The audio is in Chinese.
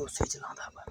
就随机拉他吧。